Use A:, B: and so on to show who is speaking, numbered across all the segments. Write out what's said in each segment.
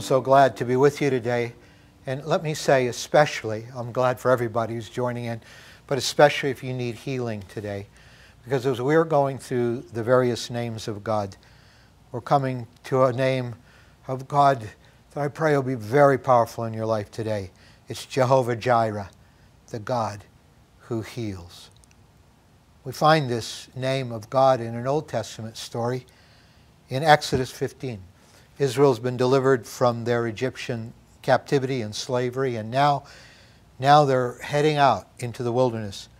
A: I'm so glad to be with you today. And let me say, especially, I'm glad for everybody who's joining in, but especially if you need healing today. Because as we're going through the various names of God, we're coming to a name of God that I pray will be very powerful in your life today. It's Jehovah Jireh, the God who heals. We find this name of God in an Old Testament story in Exodus 15. Israel's been delivered from their Egyptian captivity and slavery, and now, now they're heading out into the wilderness.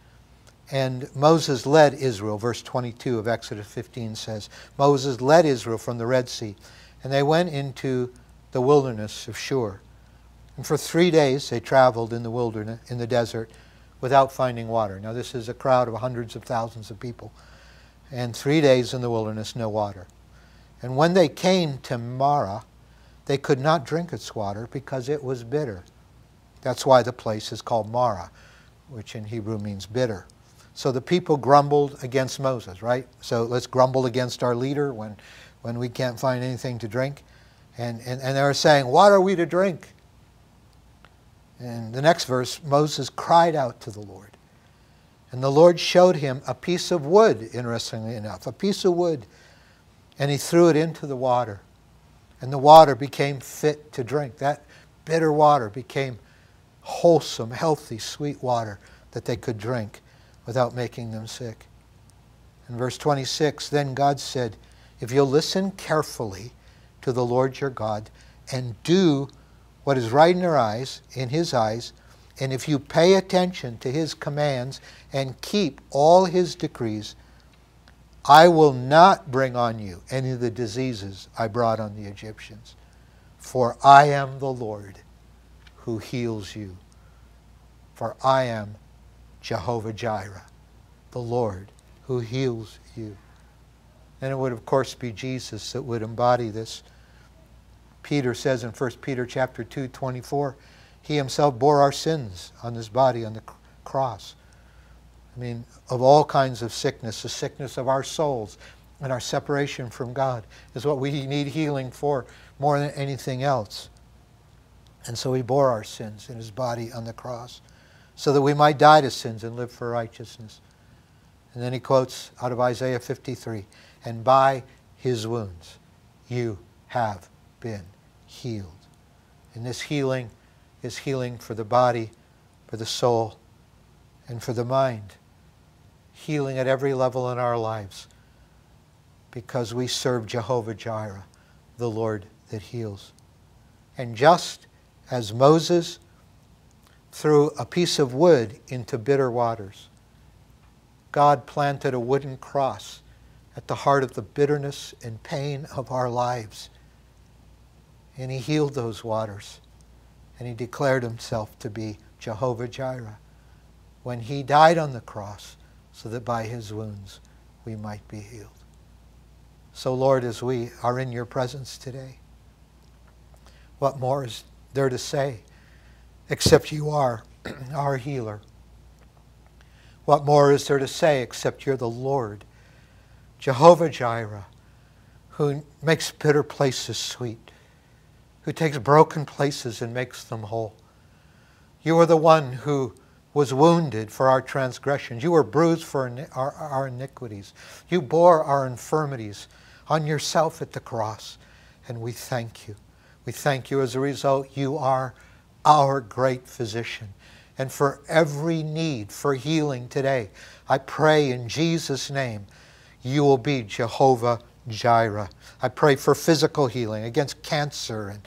A: And Moses led Israel, verse 22 of Exodus 15 says, Moses led Israel from the Red Sea, and they went into the wilderness of Shur. And for three days they traveled in the wilderness, in the desert, without finding water. Now, this is a crowd of hundreds of thousands of people. And three days in the wilderness, no water. And when they came to Marah, they could not drink its water because it was bitter. That's why the place is called Marah, which in Hebrew means bitter. So the people grumbled against Moses, right? So let's grumble against our leader when, when we can't find anything to drink. And, and, and they were saying, What are we to drink? And the next verse, Moses cried out to the Lord. And the Lord showed him a piece of wood, interestingly enough, a piece of wood. And he threw it into the water. And the water became fit to drink. That bitter water became wholesome, healthy, sweet water that they could drink without making them sick. In verse 26, then God said, If you'll listen carefully to the Lord your God and do what is right in your eyes, in his eyes, and if you pay attention to his commands and keep all his decrees, I will not bring on you any of the diseases I brought on the Egyptians, for I am the Lord who heals you. For I am Jehovah Jireh, the Lord who heals you. And it would, of course, be Jesus that would embody this. Peter says in 1 Peter chapter 2, 24, he himself bore our sins on his body on the cross. I mean, of all kinds of sickness, the sickness of our souls and our separation from God is what we need healing for more than anything else. And so he bore our sins in his body on the cross so that we might die to sins and live for righteousness. And then he quotes out of Isaiah 53 And by his wounds you have been healed. And this healing is healing for the body, for the soul, and for the mind. Healing at every level in our lives because we serve Jehovah Jireh, the Lord that heals. And just as Moses threw a piece of wood into bitter waters, God planted a wooden cross at the heart of the bitterness and pain of our lives and he healed those waters. And he declared himself to be Jehovah Jireh when he died on the cross so that by his wounds we might be healed. So, Lord, as we are in your presence today, what more is there to say except you are our healer? What more is there to say except you're the Lord, Jehovah Jireh, who makes bitter places sweet? who takes broken places and makes them whole. You are the one who was wounded for our transgressions. You were bruised for our, our, iniquities. You bore our infirmities on yourself at the cross. And we thank you. We thank you as a result. You are our great physician. And for every need for healing today, I pray in Jesus' name, you will be Jehovah Jireh. I pray for physical healing against cancer and,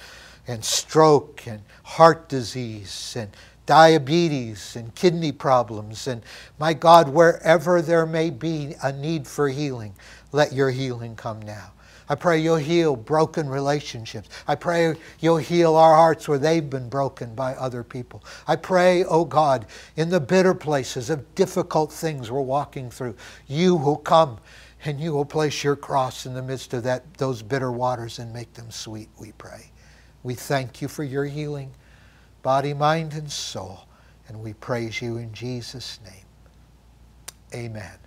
A: and stroke and heart disease and diabetes and kidney problems. And my God, wherever there may be a need for healing, let your healing come now. I pray you'll heal broken relationships. I pray you'll heal our hearts where they've been broken by other people. I pray, oh God, in the bitter places of difficult things we're walking through, you will come and you will place your cross in the midst of that, those bitter waters and make them sweet, we pray. We thank you for your healing, body, mind, and soul, and we praise you in Jesus' name. Amen.